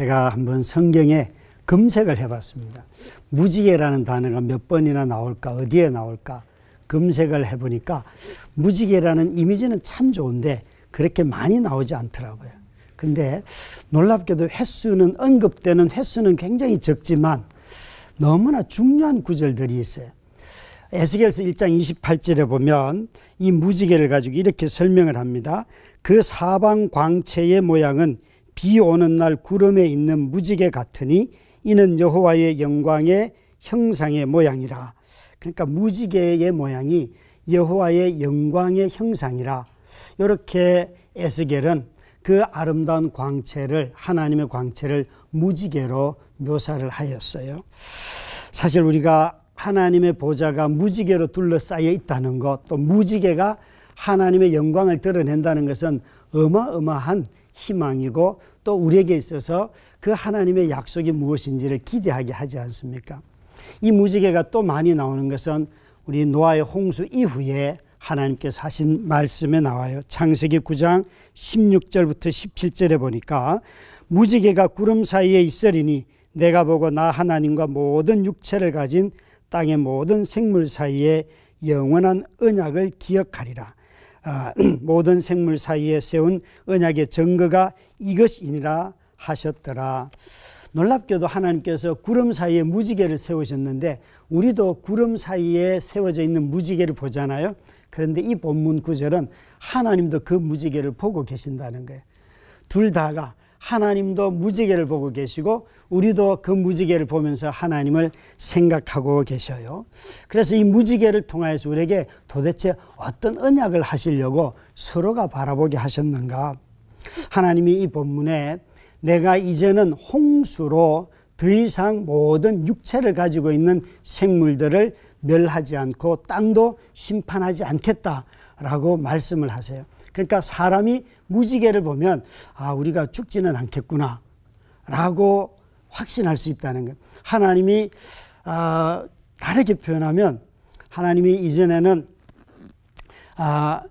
제가 한번 성경에 검색을 해봤습니다. 무지개라는 단어가 몇 번이나 나올까, 어디에 나올까 검색을 해보니까 무지개라는 이미지는 참 좋은데 그렇게 많이 나오지 않더라고요. 근데 놀랍게도 횟수는 언급되는 횟수는 굉장히 적지만 너무나 중요한 구절들이 있어요. 에스겔서 1장 28절에 보면 이 무지개를 가지고 이렇게 설명을 합니다. 그 사방 광채의 모양은 비 오는 날 구름에 있는 무지개 같으니 이는 여호와의 영광의 형상의 모양이라. 그러니까 무지개의 모양이 여호와의 영광의 형상이라. 이렇게 에스겔은 그 아름다운 광채를 하나님의 광채를 무지개로 묘사를 하였어요. 사실 우리가 하나님의 보좌가 무지개로 둘러싸여 있다는 것, 또 무지개가 하나님의 영광을 드러낸다는 것은 어마어마한 희망이고 또 우리에게 있어서 그 하나님의 약속이 무엇인지를 기대하게 하지 않습니까? 이 무지개가 또 많이 나오는 것은 우리 노아의 홍수 이후에 하나님께서 하신 말씀에 나와요. 창세기 9장 16절부터 17절에 보니까 무지개가 구름 사이에 있으리니 내가 보고 나 하나님과 모든 육체를 가진 땅의 모든 생물 사이에 영원한 언약을 기억하리라. 아, 모든 생물 사이에 세운 언약의 증거가 이것이니라 하셨더라. 놀랍게도 하나님께서 구름 사이에 무지개를 세우셨는데 우리도 구름 사이에 세워져 있는 무지개를 보잖아요. 그런데 이 본문 구절은 하나님도 그 무지개를 보고 계신다는 거예요. 둘 다가 하나님도 무지개를 보고 계시고 우리도 그 무지개를 보면서 하나님을 생각하고 계셔요. 그래서 이 무지개를 통하여서 우리에게 도대체 어떤 언약을 하시려고 서로가 바라보게 하셨는가? 하나님이 이 본문에 내가 이제는 홍수로 더 이상 모든 육체를 가지고 있는 생물들을 멸하지 않고 땅도 심판하지 않겠다라고 말씀을 하세요. 그러니까 사람이 무지개를 보면 아 우리가 죽지는 않겠구나 라고 확신할 수 있다는 것. 하나님이 아, 다르게 표현하면 하나님이 이전에는 아,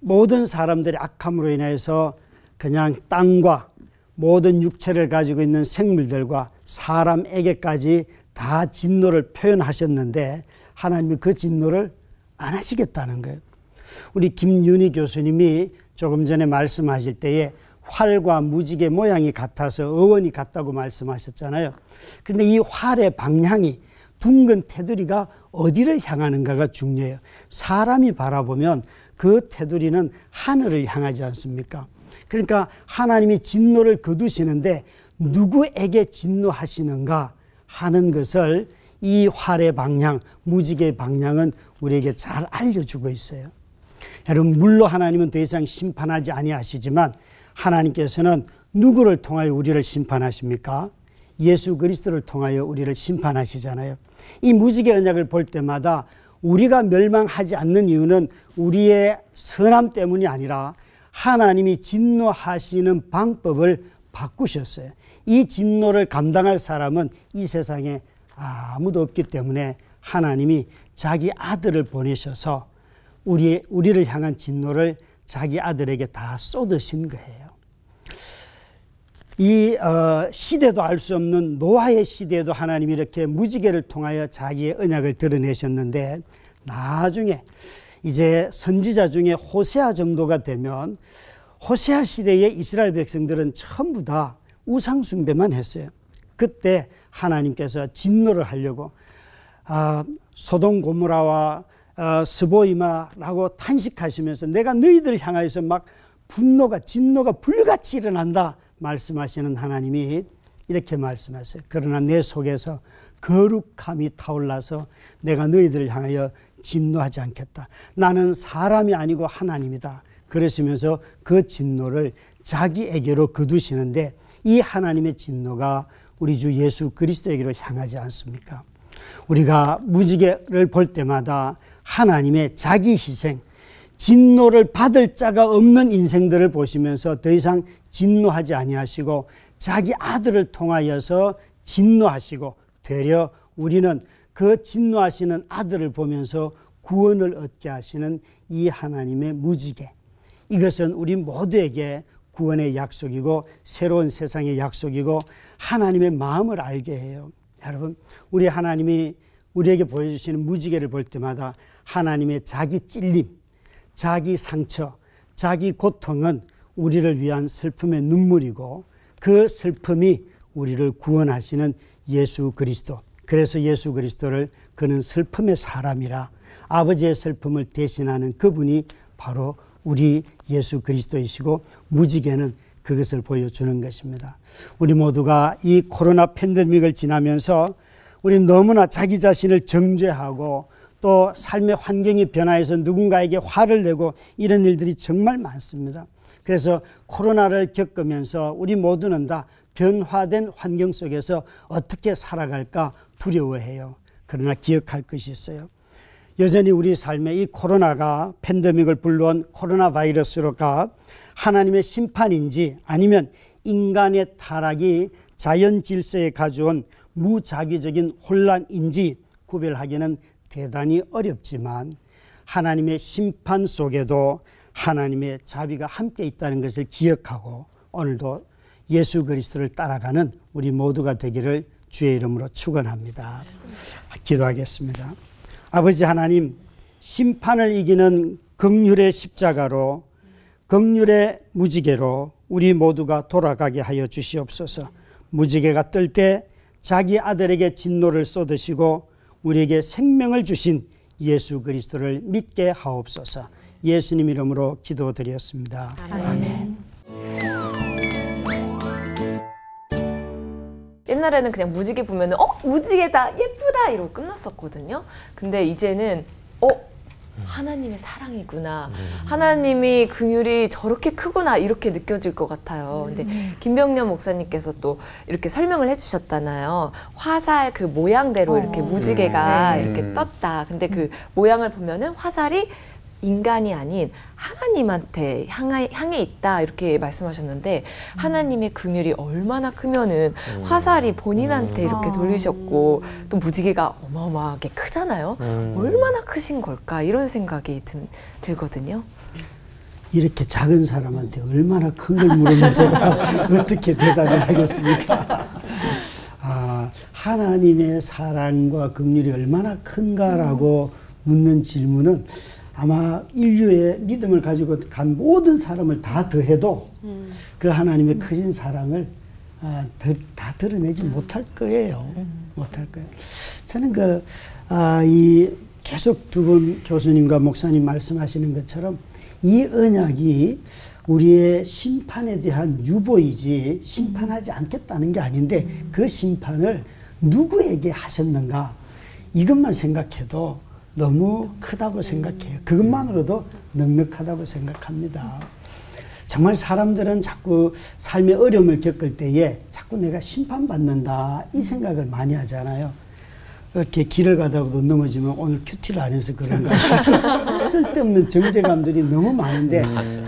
모든 사람들이 악함으로 인해서 그냥 땅과 모든 육체를 가지고 있는 생물들과 사람에게까지 다 진노를 표현하셨는데 하나님이 그 진노를 안 하시겠다는 거예요. 우리 김윤희 교수님이 조금 전에 말씀하실 때에 활과 무지개 모양이 같아서 어원이 같다고 말씀하셨잖아요. 그런데 이 활의 방향이 둥근 테두리가 어디를 향하는가가 중요해요. 사람이 바라보면 그 테두리는 하늘을 향하지 않습니까? 그러니까 하나님이 진노를 거두시는데 누구에게 진노하시는가 하는 것을 이 활의 방향, 무지개의 방향은 우리에게 잘 알려주고 있어요. 여러분 물로 하나님은 더 이상 심판하지 아니하시지만 하나님께서는 누구를 통하여 우리를 심판하십니까? 예수 그리스도를 통하여 우리를 심판하시잖아요. 이 무지개 언약을 볼 때마다 우리가 멸망하지 않는 이유는 우리의 선함 때문이 아니라 하나님이 진노하시는 방법을 바꾸셨어요. 이 진노를 감당할 사람은 이 세상에 아무도 없기 때문에 하나님이 자기 아들을 보내셔서 우리, 우리를 향한 진노를 자기 아들에게 다 쏟으신 거예요. 이 어, 시대도 알 수 없는 노아의 시대에도 하나님이 이렇게 무지개를 통하여 자기의 언약을 드러내셨는데 나중에 이제 선지자 중에 호세아 정도가 되면 호세아 시대의 이스라엘 백성들은 전부 다 우상 숭배만 했어요. 그때 하나님께서 진노를 하려고 아, 소돔 고무라와 어, 스보이마라고 탄식하시면서 내가 너희들을 향하여서 막 분노가 진노가 불같이 일어난다 말씀하시는 하나님이 이렇게 말씀하세요. 그러나 내 속에서 거룩함이 타올라서 내가 너희들을 향하여 진노하지 않겠다. 나는 사람이 아니고 하나님이다. 그러시면서 그 진노를 자기에게로 거두시는데 이 하나님의 진노가 우리 주 예수 그리스도에게로 향하지 않습니까? 우리가 무지개를 볼 때마다 하나님의 자기 희생, 진노를 받을 자가 없는 인생들을 보시면서 더 이상 진노하지 아니하시고 자기 아들을 통하여서 진노하시고 되려 우리는 그 진노하시는 아들을 보면서 구원을 얻게 하시는 이 하나님의 무지개. 이것은 우리 모두에게 구원의 약속이고 새로운 세상의 약속이고 하나님의 마음을 알게 해요. 여러분, 우리 하나님이 우리에게 보여주시는 무지개를 볼 때마다 하나님의 자기 찔림, 자기 상처, 자기 고통은 우리를 위한 슬픔의 눈물이고 그 슬픔이 우리를 구원하시는 예수 그리스도. 그래서 예수 그리스도를 그는 슬픔의 사람이라 아버지의 슬픔을 대신하는 그분이 바로 우리 예수 그리스도이시고 무지개는 그것을 보여주는 것입니다. 우리 모두가 이 코로나 팬데믹을 지나면서 우리 너무나 자기 자신을 정죄하고 또 삶의 환경이 변화해서 누군가에게 화를 내고 이런 일들이 정말 많습니다. 그래서 코로나를 겪으면서 우리 모두는 다 변화된 환경 속에서 어떻게 살아갈까 두려워해요. 그러나 기억할 것이 있어요. 여전히 우리 삶에 이 코로나가 팬데믹을 불러온 코로나 바이러스로가 하나님의 심판인지 아니면 인간의 타락이 자연 질서에 가져온 무자기적인 혼란인지 구별하기는 대단히 어렵지만 하나님의 심판 속에도 하나님의 자비가 함께 있다는 것을 기억하고 오늘도 예수 그리스도를 따라가는 우리 모두가 되기를 주의 이름으로 축원합니다. 기도하겠습니다. 아버지 하나님 심판을 이기는 극률의 십자가로 극률의 무지개로 우리 모두가 돌아가게 하여 주시옵소서. 무지개가 뜰 때 자기 아들에게 진노를 쏟으시고 우리에게 생명을 주신 예수 그리스도를 믿게 하옵소서. 예수님 이름으로 기도드렸습니다. 아멘. 옛날에는 그냥 무지개 보면은 어 무지개다 예쁘다 이러고 끝났었거든요. 근데 이제는 어 하나님의 사랑이구나. 하나님이 긍휼이 저렇게 크구나 이렇게 느껴질 것 같아요. 근데 김병년 목사님께서 또 이렇게 설명을 해주셨잖아요. 화살 그 모양대로 이렇게 무지개가 이렇게 떴다. 근데 그 모양을 보면은 화살이 인간이 아닌 하나님한테 향해, 향해 있다 이렇게 말씀하셨는데 하나님의 긍휼이 얼마나 크면은 화살이 본인한테 이렇게 돌리셨고 또 무지개가 어마어마하게 크잖아요. 얼마나 크신 걸까 이런 생각이 든, 들거든요. 이렇게 작은 사람한테 얼마나 큰 걸 물으면 제가 어떻게 대답을 하겠습니까? 아, 하나님의 사랑과 긍휼이 얼마나 큰가라고 묻는 질문은 아마 인류의 믿음을 가지고 간 모든 사람을 다 더해도 음. 그 하나님의 크신 사랑을 아, 더, 다 드러내지 못할 거예요. 음. 못할 거예요. 저는 그, 아, 이 계속 두 분 교수님과 목사님 말씀하시는 것처럼 이 언약이 우리의 심판에 대한 유보이지 심판하지 않겠다는 게 아닌데 음. 그 심판을 누구에게 하셨는가 이것만 생각해도 너무 크다고 생각해요. 그것만으로도 넉넉하다고 생각합니다. 정말 사람들은 자꾸 삶의 어려움을 겪을 때에 자꾸 내가 심판받는다 이 생각을 많이 하잖아요. 이렇게 길을 가다가도 넘어지면 오늘 큐티를 안 해서 그런가 쓸데없는 정제감들이 너무 많은데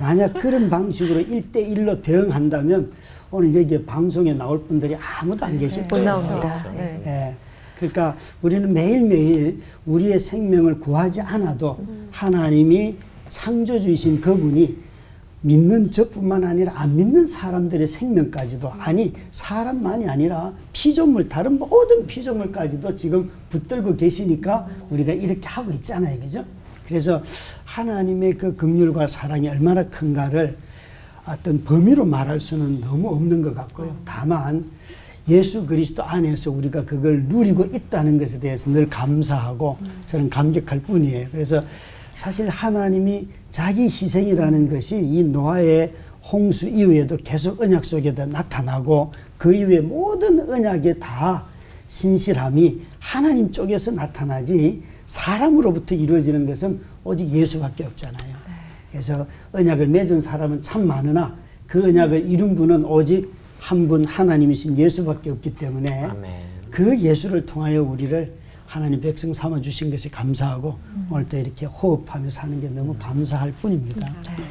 만약 그런 방식으로 일대일로 대응한다면 오늘 여기 방송에 나올 분들이 아무도 안 계실 거예요. 못 나옵니다. 네. 네. 그러니까 우리는 매일매일 우리의 생명을 구하지 않아도 하나님이 창조주이신 그분이 믿는 저뿐만 아니라 안 믿는 사람들의 생명까지도 아니 사람만이 아니라 피조물 다른 모든 피조물까지도 지금 붙들고 계시니까 우리가 이렇게 하고 있잖아요. 그죠? 그래서 하나님의 그 긍휼과 사랑이 얼마나 큰가를 어떤 범위로 말할 수는 너무 없는 것 같고요. 다만 예수 그리스도 안에서 우리가 그걸 누리고 있다는 것에 대해서 늘 감사하고 저는 감격할 뿐이에요. 그래서 사실 하나님이 자기 희생이라는 것이 이 노아의 홍수 이후에도 계속 언약 속에다 나타나고 그 이후에 모든 언약에 다 신실함이 하나님 쪽에서 나타나지 사람으로부터 이루어지는 것은 오직 예수밖에 없잖아요. 그래서 언약을 맺은 사람은 참 많으나 그 언약을 이룬 분은 오직 한 분 하나님이신 예수밖에 없기 때문에 아멘. 그 예수를 통하여 우리를 하나님 백성 삼아 주신 것이 감사하고 음. 오늘 또 이렇게 호흡하며 사는 게 너무 감사할 뿐입니다. 네.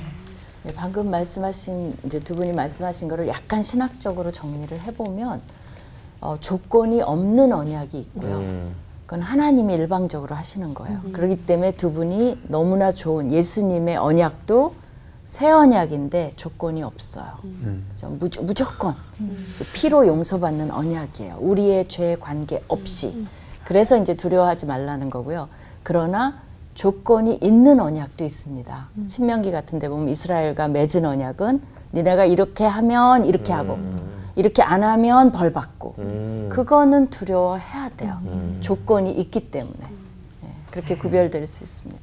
네, 방금 말씀하신 이제 두 분이 말씀하신 거를 약간 신학적으로 정리를 해보면 어, 조건이 없는 언약이 있고요. 음. 그건 하나님이 일방적으로 하시는 거예요. 음. 그렇기 때문에 두 분이 너무나 좋은 예수님의 언약도 새 언약인데 조건이 없어요. 저 무, 무조건 그 피로 용서받는 언약이에요. 우리의 죄 관계 없이. 그래서 이제 두려워하지 말라는 거고요. 그러나 조건이 있는 언약도 있습니다. 신명기 같은 데 보면 이스라엘과 맺은 언약은 니네가 이렇게 하면 이렇게 하고 이렇게 안 하면 벌 받고 음. 그거는 두려워해야 돼요. 조건이 있기 때문에 예, 그렇게 구별될 수 있습니다.